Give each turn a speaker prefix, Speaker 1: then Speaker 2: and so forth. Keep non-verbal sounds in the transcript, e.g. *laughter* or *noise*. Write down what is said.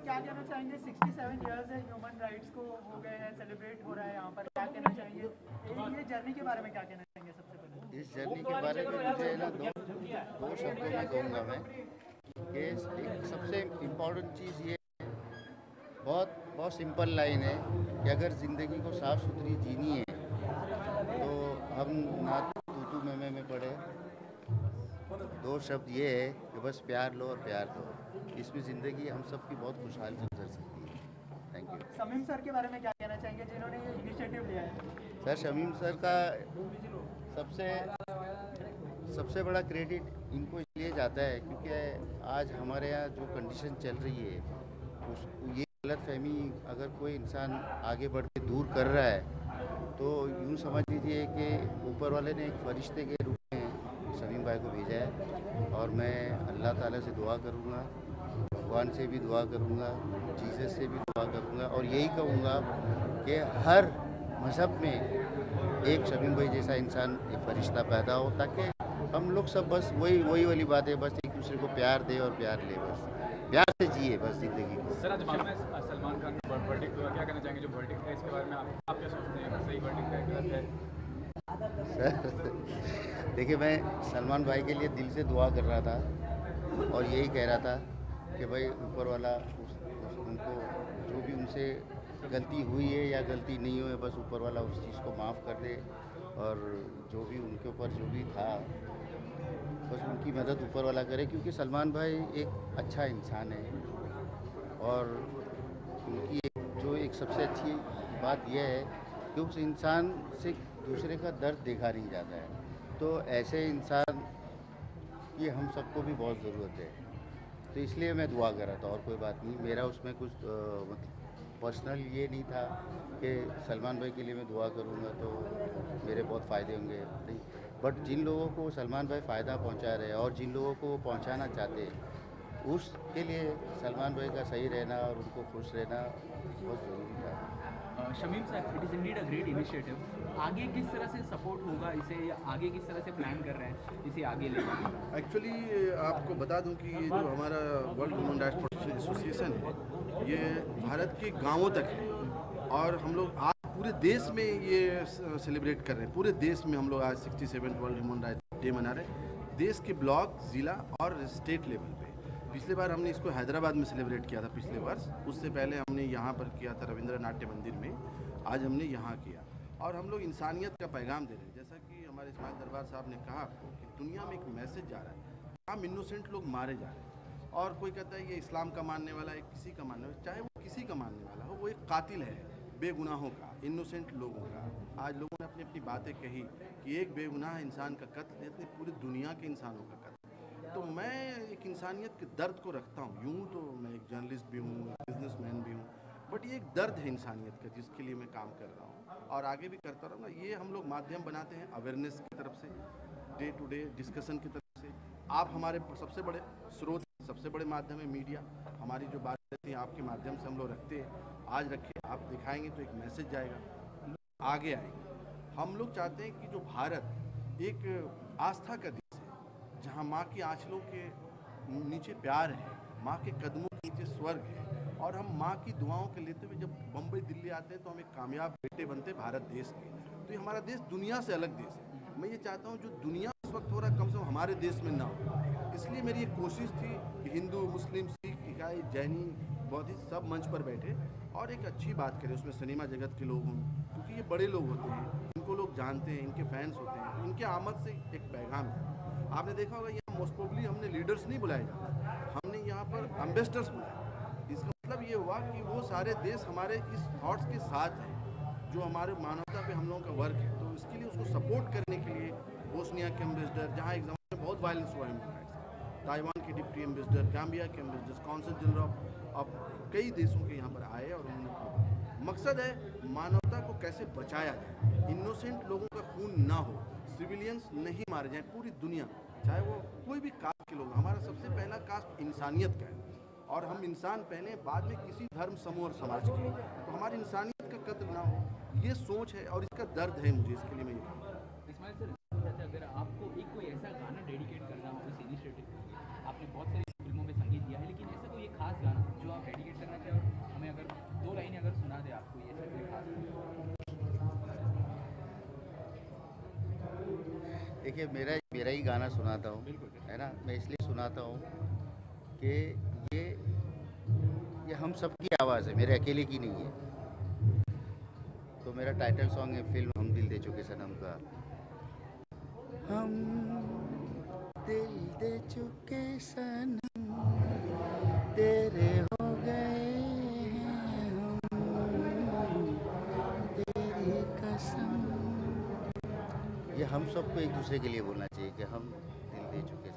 Speaker 1: क्या कहना चाहेंगे? 67 इयर्स ह्यूमन राइट्स को गए सेलिब्रेट रहा यहाँ पर, क्या कहना
Speaker 2: इस जर्नी के बारे में मुझे ना दो दो शब्दों में कहूँगा मैं एक सबसे इम्पोर्टेंट चीज़ ये बहुत बहुत सिंपल लाइन है कि अगर ज़िंदगी को साफ़ सुथरी जीनी है तो हम ना तू तू मैं मैं में पढ़े। दो शब्द ये है कि बस प्यार लो और प्यार दो। इसमें ज़िंदगी हम सबकी बहुत खुशहाल से गुजर सकती है। थैंक यू
Speaker 1: समीम सर के बारे में क्या कहना चाहेंगे जिन्होंने ये इनिशिएटिव लिया है?
Speaker 2: सर शमीम सर का सबसे सबसे बड़ा क्रेडिट इनको इसलिए जाता है क्योंकि आज हमारे यहाँ जो कंडीशन चल रही है उस ये गलत फहमी अगर कोई इंसान आगे बढ़ के दूर कर रहा है तो यूँ समझ लीजिए कि ऊपर वाले ने एक फरिश्ते के रूप में शमीम भाई को भेजा है और मैं अल्लाह ताला से दुआ करूँगा, भगवान से भी दुआ करूँगा, जीसस से भी दुआ करूँगा और यही कहूँगा कि हर मज़हब में एक शमीम भाई जैसा इंसान, एक फरिश्ता पैदा हो ताकि हम लोग सब बस वही वही वाली बात है बस एक दूसरे को प्यार दे और प्यार ले बस। प्यार से जिए बस ज़िंदगी को। *laughs* देखिए मैं सलमान भाई के लिए दिल से दुआ कर रहा था और यही कह रहा था कि भाई ऊपर वाला उस, उस उनको जो भी उनसे गलती हुई है या गलती नहीं हुई है बस ऊपर वाला उस चीज़ को माफ़ कर दे और जो भी उनके ऊपर जो भी था बस उनकी मदद ऊपर वाला करे क्योंकि सलमान भाई एक अच्छा इंसान है और उनकी एक जो एक सबसे अच्छी बात यह है कि उस इंसान से दूसरे का दर्द देखा नहीं जाता है। तो ऐसे इंसान की हम सबको भी बहुत ज़रूरत है। तो इसलिए मैं दुआ कर रहा था, और कोई बात नहीं। मेरा उसमें कुछ मतलब पर्सनल ये नहीं था कि सलमान भाई के लिए मैं दुआ करूँगा तो मेरे बहुत फ़ायदे होंगे। नहीं, बट जिन लोगों को सलमान भाई फ़ायदा पहुँचा रहे हैं और जिन लोगों को वो पहुँचाना चाहते हैं उसके लिए सलमान भाई का सही रहना और उनको खुश रहना बहुत ज़रूरी था।
Speaker 3: शमीम साहब it is indeed a great initiative आगे किस तरह से सपोर्ट होगा इसे या आगे किस तरह से प्लान कर रहे हैं इसे आगे लेकर
Speaker 4: एक्चुअली आपको बता दूँ कि ये जो हमारा world human rights protection association है ये भारत के गाँवों तक है। और हम लोग आज पूरे देश में ये सेलिब्रेट कर रहे हैं। पूरे देश में हम लोग आज sixty seven world human rights day मना रहे हैं। देश के ब्लॉक ज़िला और स्टेट लेवल पे। पिछले बार हमने इसको हैदराबाद में सेलिब्रेट किया था पिछले वर्ष। उससे पहले हमने यहाँ पर किया था रविंद्र नाट्य मंदिर में। आज हमने यहाँ किया। और हम लोग इंसानियत का पैगाम दे रहे हैं। जैसा कि हमारे इस्माइल दरबार साहब ने कहा आपको कि दुनिया में एक मैसेज जा रहा है। हम इनोसेंट लोग मारे जा रहे हैं। और कोई कहता है, ये इस्लाम का मानने वाला है, किसी का मानने वाला चाहे वो किसी का मानने वाला हो, वो एक कातिल है, बेगुनाहों का इनोसेंट लोगों का। आज लोगों ने अपनी अपनी बातें कही कि एक बेगुनाह इंसान का कत्ल, इतनी पूरी दुनिया के इंसानों का कत्ल। तो मैं एक इंसानियत के दर्द को रखता हूँ। यूँ तो मैं एक जर्नलिस्ट भी हूँ बिजनेसमैन भी हूँ, बट ये एक दर्द है इंसानियत का जिसके लिए मैं काम कर रहा हूँ और आगे भी करता रहूँगा। ये हम लोग माध्यम बनाते हैं अवेयरनेस की तरफ़ से डे टू डे डिस्कशन की तरफ़ से। आप हमारे सबसे बड़े स्रोत, सबसे बड़े माध्यम है मीडिया हमारी जो बात रहती है, आपके माध्यम से हम लोग रखते हैं। आज रखे आप दिखाएँगे तो एक मैसेज जाएगा आगे आएँगे। हम लोग चाहते हैं कि जो भारत एक आस्था का जहाँ माँ की आंचलों के नीचे प्यार है, माँ के कदमों के नीचे स्वर्ग है और हम माँ की दुआओं के लेते हुए जब बम्बई दिल्ली आते हैं तो हम एक कामयाब बेटे बनते भारत देश के। तो ये हमारा देश दुनिया से अलग देश है। मैं ये चाहता हूँ जो दुनिया इस वक्त हो रहा कम से कम हमारे देश में ना हो। इसलिए मेरी एक कोशिश थी कि हिंदू, मुस्लिम, सिख, ईसाई, जैनी बौद्धिस्ट सब मंच पर बैठे और एक अच्छी बात करें, उसमें सिनेमा जगत के लोग हों, क्योंकि ये बड़े लोग होते हैं, इनको लोग जानते हैं, इनके फैंस होते हैं, इनके आमद से एक पैगाम है। आपने देखा होगा, यहाँ मोस्ट प्रोबली हमने लीडर्स नहीं बुलाए जाते। हमने यहाँ पर एम्बेसडर्स बुलाए। इसका मतलब ये हुआ कि वो सारे देश हमारे इस थॉट्स के साथ हैं, जो हमारे मानवता पे हम लोगों का वर्क है। तो इसके लिए उसको सपोर्ट करने के लिए बोस्निया के एम्बेसडर जहाँ एक ज़माने में बहुत वायलेंस हुआ राइट्स ताइवान के डिप्टी एम्बेसडर गाम्बिया के एम्बेसडर कौंसल जनरल ऑफ़ अब कई देशों के यहाँ पर आए और उन्होंने मकसद है मानवता को कैसे बचाया जाए। इनोसेंट लोगों का खून ना हो। सिविलियंस नहीं मारे जाएँ, पूरी दुनिया। चाहे वो कोई भी कास्ट के लोग, हमारा सबसे पहला कास्ट इंसानियत का है। और हम इंसान पहले, बाद में किसी धर्म, समूह और समाज के तो हमारी इंसानियत का कत्ल ना हो, ये सोच है और इसका दर्द है मुझे इसके लिए मैं ये
Speaker 3: अगर आपको एक कोई ऐसा गाना डेडिकेट करना हो आपने बहुत सारी फ़िल्मों में संगीत दिया है, लेकिन ऐसा कोई एक खास गाना जो आप डेडिकेट करना चाहें और हमें अगर दो लाइनें अगर सुना दे आपको ये ऐसा कोई खास गाना
Speaker 2: देखिए मेरा मेरा ही गाना सुनाता हूँ है ना? मैं इसलिए सुनाता हूँ कि ये ये हम सबकी आवाज़ है मेरे अकेले की नहीं है। तो मेरा टाइटल सॉन्ग है फ़िल्म हम दिल दे चुके सनम का। हम दिल दे चुके सनम तेरे हम सबको एक दूसरे के लिए बोलना चाहिए कि हम दिल दे चुके